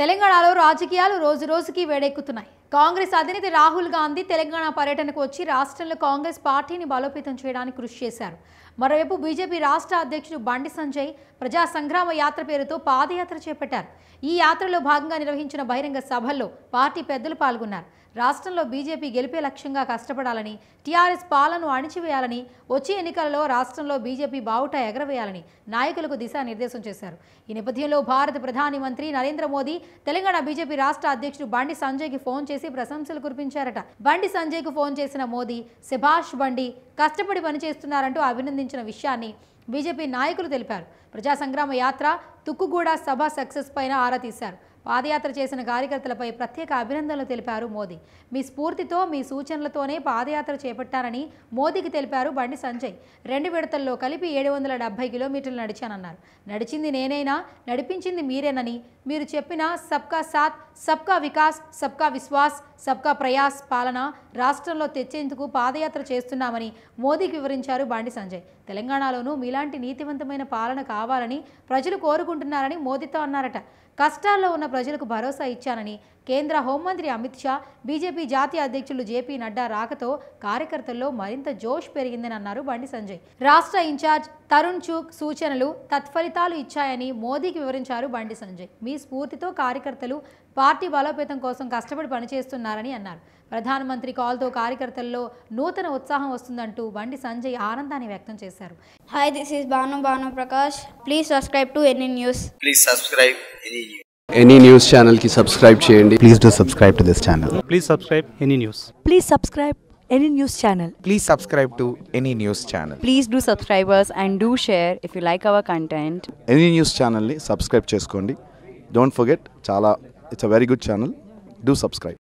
తెలంగాణలో రాజకీయాలు రోజు రోజుకి వేడెక్కుతున్నాయి. కాంగ్రెస్ అధినేత రాహుల్ గాంధీ తెలంగాణ పర్యటనకు వచ్చి రాష్ట్రంలో కాంగ్రెస్ పార్టీని బలోపేతం చేయడానికి కృషి చేశారు. మరోవైపు బీజేపీ రాష్ట్ర అధ్యక్షుడు బండి సంజయ్ ప్రజా సంగ్రామ యాత్ర పేరుతో పాదయాత్ర చేపట్టారు. ఈ యాత్రలో భాగంగా నిర్వహించిన బహిరంగ సభల్లో పార్టీ పెద్దలు పాల్గొన్నారు. రాష్ట్రంలో బీజేపీ గెలిపే లక్ష్యంగా కష్టపడాలని టీఆర్ఎస్ పాలను అణిచివేయాలని వచ్చే ఎన్నికలలో రాష్ట్రంలో బీజేపీ బావుట ఎగరవేయాలని నాయకులకు దిశానిర్దేశం చేశారు. ఈ నేపథ్యంలో భారత ప్రధాని మంత్రి నరేంద్ర మోదీ తెలంగాణ బీజేపీ రాష్ట్ర అధ్యక్షుడు బండి సంజయ్కి ఫోన్ చేసి ప్రశంసలు కురిపించారట. బండి సంజయ్కు ఫోన్ చేసిన మోదీ సుభాష్ బండి కష్టపడి పనిచేస్తున్నారంటూ అభినందించిన విషయాన్ని బీజేపీ నాయకులు తెలిపారు. ప్రజా సంగ్రామ యాత్ర తుక్కుగూడ సభ సక్సెస్ పైన ఆరా తీశారు. పాదయాత్ర చేసిన కార్యకర్తలపై ప్రత్యేక అభినందనలు తెలిపారు మోదీ. మీ స్ఫూర్తితో మీ సూచనలతోనే పాదయాత్ర చేపట్టారని మోదీకి తెలిపారు బండి సంజయ్. రెండు విడతల్లో కలిపి ఏడు వందల డెబ్బై కిలోమీటర్లు నడిచానన్నారు. నడిచింది నేనైనా నడిపించింది మీరేనని మీరు చెప్పిన సబ్కా సాత్ సబ్కా వికాస్ సబ్కా విశ్వాస్ సబ్కా ప్రయాస్ పాలన రాష్ట్రంలో తెచ్చేందుకు పాదయాత్ర చేస్తున్నామని మోదీకి వివరించారు బండి సంజయ్. తెలంగాణలోనూ మీలాంటి నీతివంతమైన పాలన కావాలని ప్రజలు కోరుకుంటున్నారని మోదీతో అన్నారట. కష్టాల్లో ఉన్న ప్రజలకు భరోసా ఇచ్చానని కేంద్ర హోంమంత్రి అమిత్ షా బీజేపీ జాతీయ అధ్యక్షులు జేపీ నడ్డా రాకతో కార్యకర్తల్లో మరింత జోష్ పెరిగిందని అన్నారు బండి సంజయ్. రాష్ట్ర ఇన్ఛార్జ్ తరుణ్ చూక్ సూచనలు తత్ఫలితాలు ఇచ్చాయని మోదీకి వివరించారు బండి సంజయ్. మీ స్ఫూర్తితో కార్యకర్తలు పార్టీ బలోపేతం కోసం కష్టపడి చేస్తున్నారని అన్నారు. ప్రధానమంత్రి కాల్తో కార్యకర్తల్లో నూతన ఉత్సాహం వస్తుందంటూ బండి సంజయ్ ఆనందాన్ని వ్యక్తం చేశారు. Hi this is Banu Bhanu Prakash please subscribe to any news please subscribe any news ఛానల్కి సబ్స్క్రైబ్ చేయండి please do subscribe to this channel please subscribe any news please subscribe any news channel please subscribe to any news channel please do subscribers and do share if you like our content any news ఛానల్ని subscribe చేసుకోండి. Don't forget చాలా it's a very good channel do subscribe